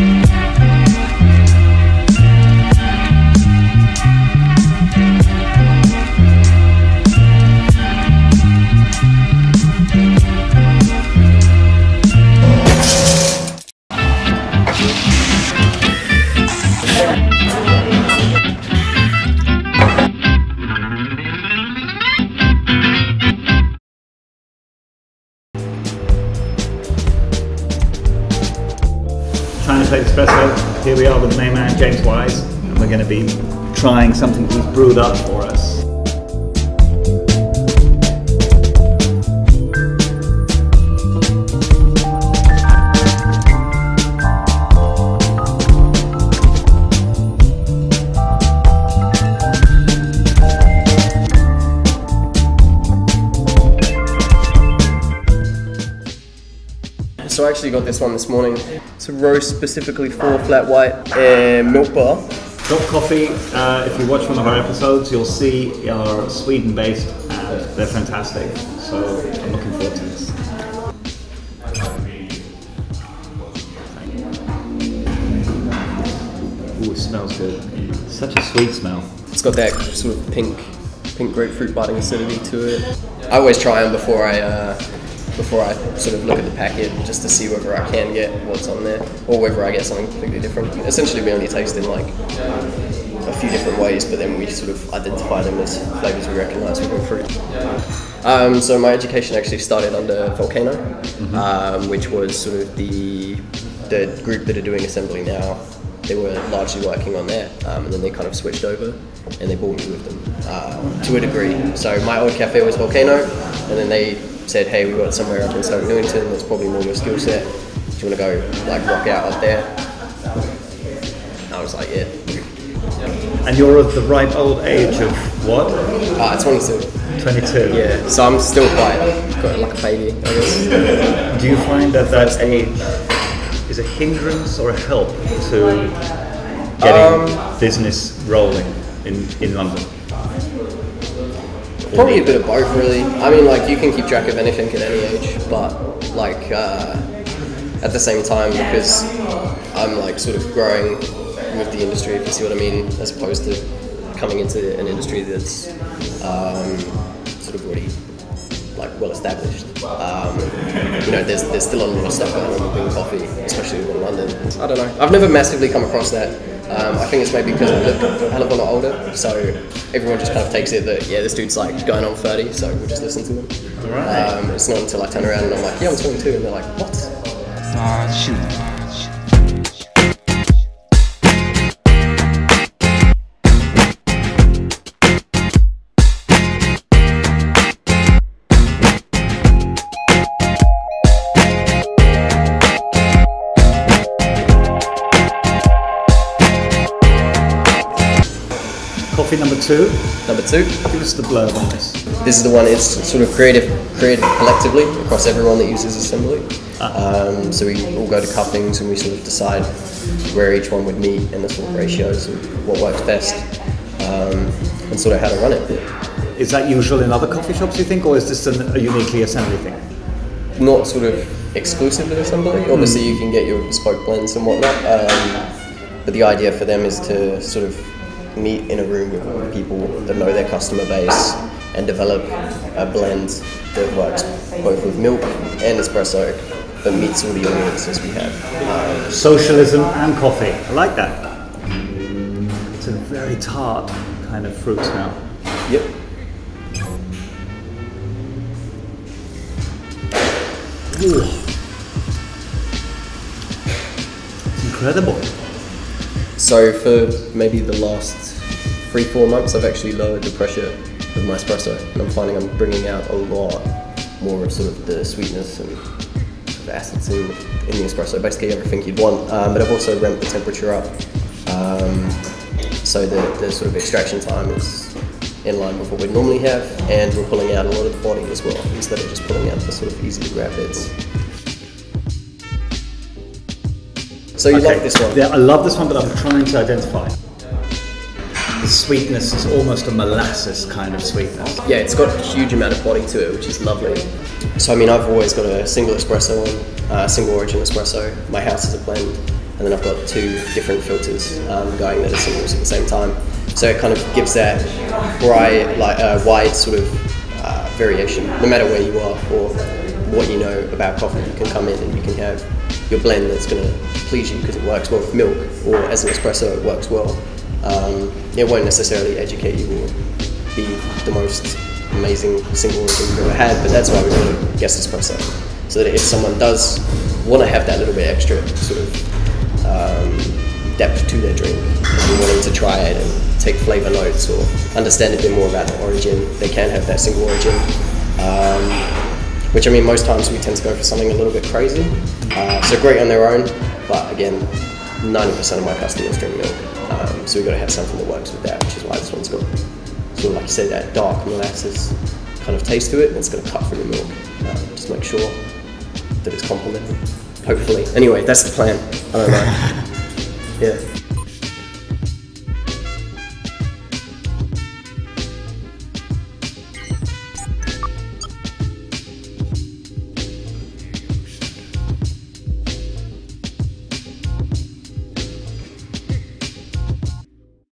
China James Wise, and we're going to be trying something he's brewed up for us. So I actually got this one this morning. It's a roast specifically for flat white and milk bar. Drop Coffee, uh, if you watch one of our episodes, you'll see are Sweden based and they're fantastic. So I'm looking forward to this. Ooh, it smells good. Such a sweet smell. It's got that sort of pink, pink grapefruit biting acidity to it. I always try them before I, uh, before I sort of look at the packet, just to see whether I can get what's on there, or whether I get something completely different. Essentially, we only taste in like a few different ways, but then we sort of identify them as flavors we recognise within fruit. Um, so my education actually started under Volcano, um, which was sort of the the group that are doing assembly now. They were largely working on that, um, and then they kind of switched over, and they brought me with them uh, to a degree. So my old cafe was Volcano, and then they said, "Hey, we got somewhere up in Stoke Newington that's probably more your skill set. Do you want to go like rock out up there?" And I was like, "Yeah." And you're of the ripe old age of what? Uh, 22. 22. Yeah, so I'm still quite quite like a baby, I guess. Do you find that that age is a hindrance or a help to getting business rolling in, in London? Probably a bit of both, really. I mean, like you can keep track of anything at any age, but like uh, at the same time, because I'm like sort of growing with the industry, if you see what I mean, as opposed to coming into an industry that's um, sort of already like well established. Um, you know, there's there's still a lot of stuff going on within coffee, especially in London. I don't know. I've never massively come across that. Um, I think it's maybe because I look a hell of a lot older, so everyone just kind of takes it that yeah, this dude's like going on 30, so we'll just listen to him. Alright. Um, it's not until I turn around and I'm like, yeah, I'm 22, and they're like, what? Ah, shoot. Coffee number two. Number two, Give us the blurb on this. this is the one. It's sort of creative, created collectively across everyone that uses assembly. Um, so we all go to cuppings and we sort of decide where each one would meet and the sort of ratios and what works best, um, and sort of how to run it. Is that usual in other coffee shops, you think, or is this an, a uniquely assembly thing? Not sort of exclusive to assembly. Obviously, you can get your bespoke blends and whatnot, um, but the idea for them is to sort of meet in a room with people that know their customer base and develop a blend that works both with milk and espresso, but meets all the audiences we have. Socialism and coffee. I like that. It's a very tart kind of fruit smell. yep. Ooh. It's incredible. So for maybe the last three, four months, I've actually lowered the pressure of my espresso, and I'm finding I'm bringing out a lot more of sort of the sweetness and sort of acids in, in the espresso. Basically everything you'd want. Um, but I've also ramped the temperature up, um, so the, the sort of extraction time is in line with what we normally have, and we're pulling out a lot of the body as well, instead of just pulling out the sort of easy to grab bits. So you like this one? Yeah, I love this one, but I'm trying to identify. Sweetness is almost a molasses kind of sweetness. Yeah, it's got a huge amount of body to it, which is lovely. so I mean, I've always got a single espresso on, uh, single origin espresso. My house is a blend, and then I've got two different filters um, going that are singles at the same time. So it kind of gives that bright, like uh, wide sort of uh, variation, no matter where you are or what you know about coffee. You can come in and you can have your blend that's going to please you because it works well with milk, or as an espresso, it works well. Um, it won't necessarily educate you or be the most amazing single origin you've ever had, but that's why we call it this process. So that if someone does want to have that little bit extra sort of um, depth to their drink, and wanting to try it and take flavor notes or understand a bit more about the origin, they can have that single origin. Um, which I mean, most times we tend to go for something a little bit crazy. Uh, so great on their own, but again, 90% of my customers drink milk. Um, so we've got to have something that works with that, which is why this one's got sort of like you say, that dark molasses kind of taste to it, and it's going to cut through the milk. Um, just make sure that it's complemented. Hopefully. Anyway, that's the plan. I don't know. yeah.